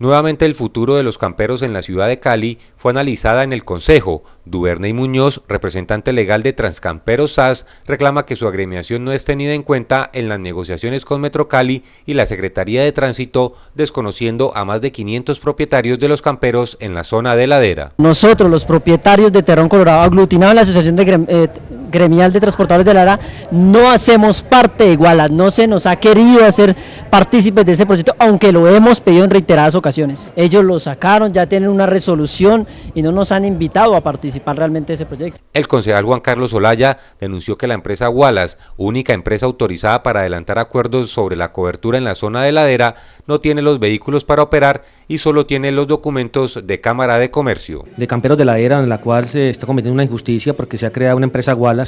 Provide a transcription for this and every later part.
Nuevamente el futuro de los camperos en la ciudad de Cali fue analizada en el Consejo. Duvernay Muñoz, representante legal de Transcamperos SAS, reclama que su agremiación no es tenida en cuenta en las negociaciones con Metro Cali y la Secretaría de Tránsito, desconociendo a más de 500 propietarios de los camperos en la zona de ladera. Nosotros, los propietarios de Terrón Colorado, aglutinados en la Asociación de eh, Gremial de Transportadores de Lara, no hacemos parte de Iguala, no se nos ha querido hacer partícipes de ese proyecto, aunque lo hemos pedido en reiteradas ocasiones. Ellos lo sacaron, ya tienen una resolución y no nos han invitado a participar realmente de ese proyecto. El concejal Juan Carlos Olaya denunció que la empresa Wallace, única empresa autorizada para adelantar acuerdos sobre la cobertura en la zona de ladera, no tiene los vehículos para operar y solo tiene los documentos de Cámara de Comercio. De camperos de ladera en la cual se está cometiendo una injusticia porque se ha creado una empresa Wallace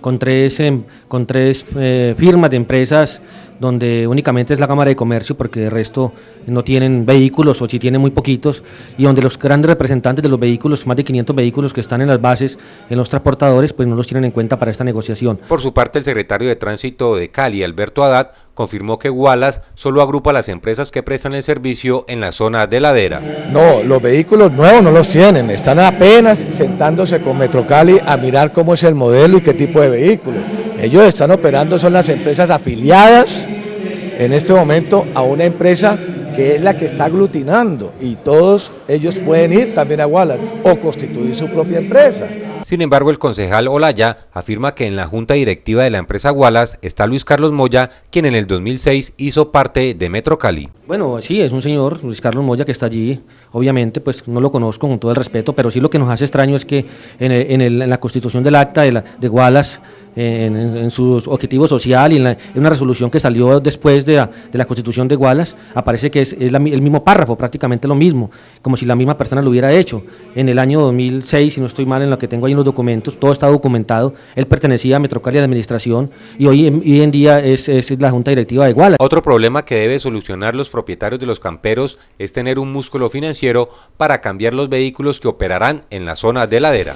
con tres, em, con tres eh, firmas de empresas donde únicamente es la Cámara de Comercio porque de resto no tienen vehículos o si tienen muy poquitos y donde los grandes representantes de los vehículos, más de 500 vehículos que están en las bases, en los transportadores, pues no los tienen en cuenta para esta negociación. Por su parte, el secretario de Tránsito de Cali, Alberto Haddad, confirmó que Wallace solo agrupa las empresas que prestan el servicio en la zona de ladera. No, los vehículos nuevos no los tienen, están apenas sentándose con Metrocali a mirar cómo es el modelo y qué tipo de vehículo. Ellos están operando, son las empresas afiliadas en este momento a una empresa que es la que está aglutinando y todos ellos pueden ir también a Wallace o constituir su propia empresa. Sin embargo, el concejal Olaya afirma que en la junta directiva de la empresa Wallace está Luis Carlos Moya, quien en el 2006 hizo parte de Metro Cali. Bueno, sí, es un señor, Luis Carlos Moya, que está allí. Obviamente, pues no lo conozco con todo el respeto, pero sí lo que nos hace extraño es que en, la constitución del acta de, la, de Wallace en, su objetivo social y en, una resolución que salió después de la, constitución de Wallace, aparece que es, el mismo párrafo, prácticamente lo mismo, como si la misma persona lo hubiera hecho. En el año 2006, si no estoy mal en lo que tengo ahí en los documentos, todo está documentado, él pertenecía a Metrocalia de Administración y hoy, hoy en día es, es la Junta Directiva de Wallace. Otro problema que debe solucionar los propietarios de los camperos es tener un músculo financiero para cambiar los vehículos que operarán en la zona de ladera.